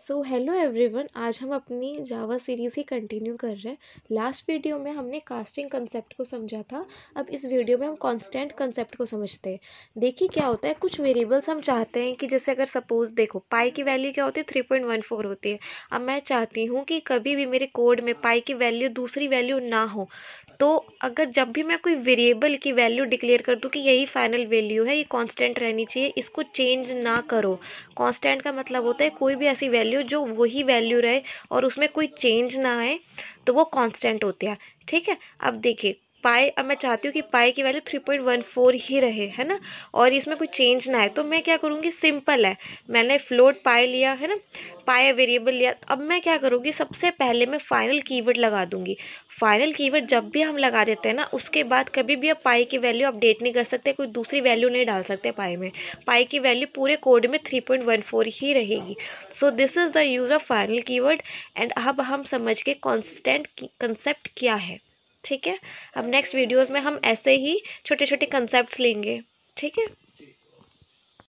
So hello everyone आज हम अपनी जावा सीरीज़ ही कंटिन्यू कर रहे हैं। लास्ट वीडियो में हमने कास्टिंग कंसेप्ट को समझा था। अब इस वीडियो में हम कांस्टेंट कंसेप्ट को समझते हैं। देखिए क्या होता है, कुछ वेरिएबल्स हम चाहते हैं कि जैसे अगर सपोज़ देखो पाई की वैल्यू क्या होती है? थ्री पॉइंट वन फोर होती है। अब मैं चाहती हूँ कि कभी भी मेरे कोड में पाई की वैल्यू दूसरी वैल्यू ना हो। तो अगर जब भी मैं कोई वेरिएबल की वैल्यू डिक्लेयर कर दूँ कि यही फाइनल वैल्यू है, ये कांस्टेंट रहनी चाहिए, इसको चेंज ना करो। कांस्टेंट का मतलब होता है कोई भी ऐसी वैल्यू जो वही वैल्यू रहे और उसमें कोई चेंज ना आए तो वो कांस्टेंट होती है। ठीक है? अब देखिए पाई, अब मैं चाहती हूँ कि पाई की value three point one four ही रहे, है ना? और इसमें कोई चेंज ना आए। तो मैं क्या करूँगी? सिंपल है। मैंने फ्लोट पाई लिया, है ना? पाई वेरिएबल लिया। अब मैं क्या करूँगी? सबसे पहले मैं फाइनल कीवर्ड लगा दूँगी। फाइनल कीवर्ड जब भी हम लगा देते हैं ना, उसके बाद कभी भी आप पाई की वैल्यू अपडेट नहीं कर सकते, कोई दूसरी वैल्यू नहीं डाल सकते पाई में। पाई की वैल्यू पूरे कोड में थ्री पॉइंट वन फोर ही रहेगी। So this is the use of final keyword and अब हम समझ के कॉन्स्टेंट कंसेप्ट क्या है। ठीक है? अब नेक्स्ट वीडियोस में हम ऐसे ही छोटे छोटे कंसेप्ट लेंगे, ठीक है?